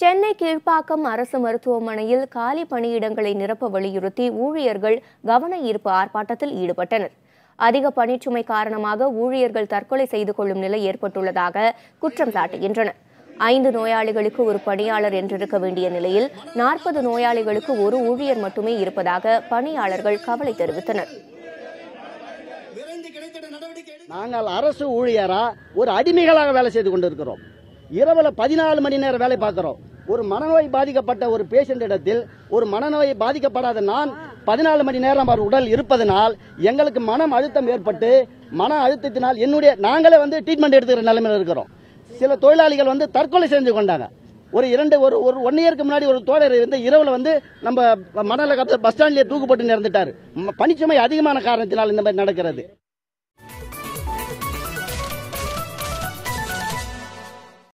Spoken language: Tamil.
சென்னை கீழ்ப்பாக்கம் அரசு மருத்துவமனையில் காலி பணியிடங்களை நிரப்ப வலியுறுத்தி ஊழியர்கள் கவன ஈர்ப்பு ஆர்ப்பாட்டத்தில் ஈடுபட்டனர். அதிக பணிச்சுமை காரணமாக ஊழியர்கள் தற்கொலை செய்து கொள்ளும் நிலை ஏற்பட்டுள்ளதாக குற்றம் சாட்டுகின்றனர். ஐந்து நோயாளிகளுக்கு ஒரு பணியாளர் என்றிருக்க வேண்டிய நிலையில் நாற்பது நோயாளிகளுக்கு ஒரு ஊழியர் மட்டுமே இருப்பதாக பணியாளர்கள் கவலை தெரிவித்தனர். நாங்கள் அரசு ஊழியரா ஒரு அடிமைகளாக வேலை செய்து கொண்டிருக்கிறோம். இரவில் பதினாலு மணி நேரம் வேலை பார்க்குறோம். ஒரு மனநோய் பாதிக்கப்பட்ட ஒரு பேஷண்ட் இடத்தில் ஒரு மனநோய் பாதிக்கப்படாத நான் பதினாலு மணி நேரம் அவர் உடல் இருப்பதனால் எங்களுக்கு மனம் அழுத்தம் ஏற்பட்டு மன அழுத்தத்தினால் என்னுடைய நாங்களே வந்து ட்ரீட்மெண்ட் எடுத்துக்கிற நிலைமையில் இருக்கிறோம். சில தொழிலாளிகள் வந்து தற்கொலை செஞ்சு கொண்டாங்க. ஒரு இரண்டு ஒரு ஒரு ஒன் இயருக்கு முன்னாடி ஒரு தோழர் வந்து இரவில் வந்து நம்ம மணல பஸ் ஸ்டாண்ட்லேயே தூக்கு போட்டு பனிச்சுமை ம- அதிகமான காரணத்தினால் இந்த மாதிரி நடக்கிறது.